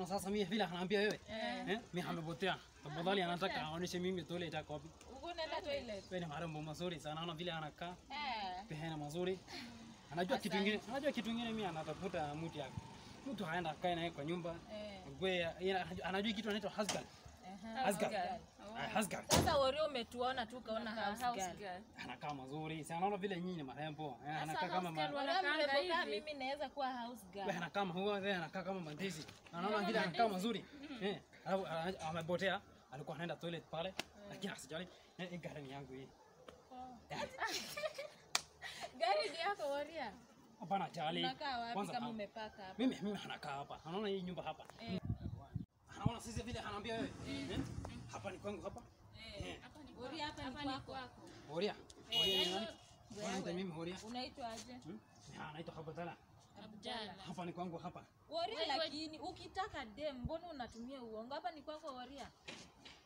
Unaona sasa mimi vile anaambia wewe. Eh? Mimi amepotea. Tafadhali anataka aoneshe mimi toilet iko wapi. Uko nenda toilet? Wewe ni marembo mazuri sana. Naona vile anakaa. Eh. Pehena mazuri. Anajua kitu kingine. Anajua kitu kingine mimi anatafuta mtu yake. Mtu haenda akae naye kwa nyumba. Eh. Anajua kitu anaitwa husband. Ah, husband. Sasa Wario umetuona tu ukaona house girl. Anakaa mazuri. Si anaona vile nyinyi ni marembo. Eh, Anakaa kama house girl ma... Wario Wanakaanga mrembo kama hivi. mimi naweza kuwa house girl. anakaa kama huwa, anakaa kama mandizi. Anaona vile anakaa mazuri. Eh, alafu ana- Alikuwa anaenda toilet pale. Lakini asijali. Eh, gari ni yangu hii. Gari ni yako Waria. Hapana jali. Unakaa wapi kama ah, umepaka hapa? Mimi mimi anakaa hapa. Anaona hii nyumba hapa. Anaambia wewe. Eh? Hapa ni kwangu hapa. Eh. Hapa ni kwako. Horia. Horia ni nani? Kwanza mimi Horia. Unaitwa aje? Hmm? Ya, anaitwa. Abdalla. Hapa ni kwangu hapa. Horia lakini ukitaka dem mbona unatumia uongo? Hapa ni kwako Horia.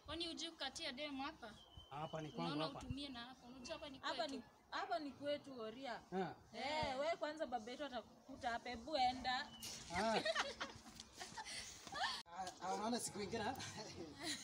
Kwani uje kukatia dem hapa? Hapa ni kwangu Unaona hapa. utumie na hapa. Unajua hapa ni Hapa ni hapa ni kwetu Waria. Ah. Eh, wewe kwanza baba yetu atakukuta hapa, hebu enda. Ah. honest, can get out?